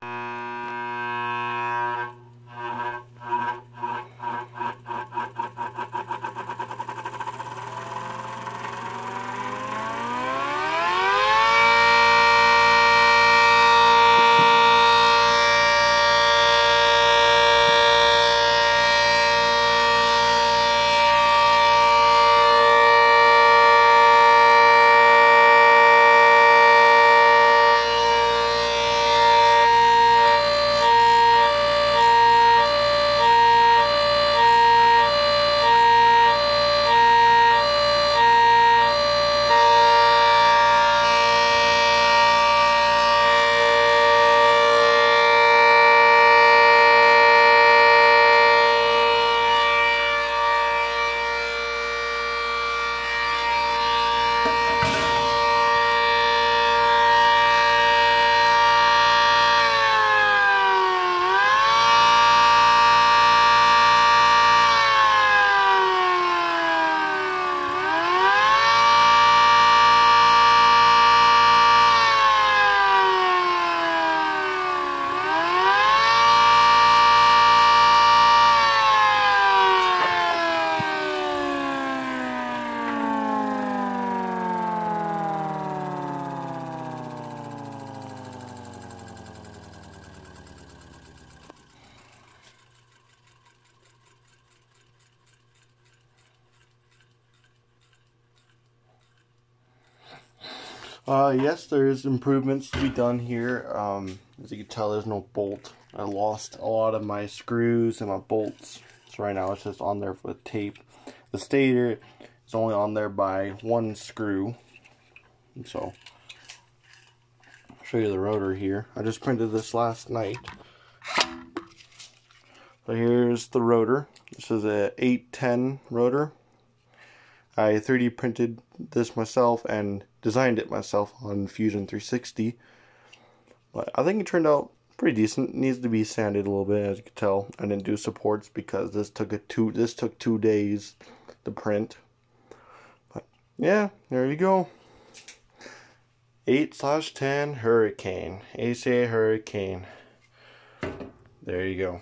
Uh, yes, there's improvements to be done here. Um, as you can tell, there's no bolt. I lost a lot of my screws and my bolts. So right now it's just on there with tape. The stator is only on there by one screw. And so, I'll show you the rotor here. I just printed this last night. So here's the rotor. This is a 810 rotor. I 3D printed this myself and designed it myself on Fusion 360. But I think it turned out pretty decent. It needs to be sanded a little bit, as you can tell. I didn't do supports because this took a two this took two days to print. But yeah, there you go. 8 slash 10 Hurricane. ACA Hurricane. There you go.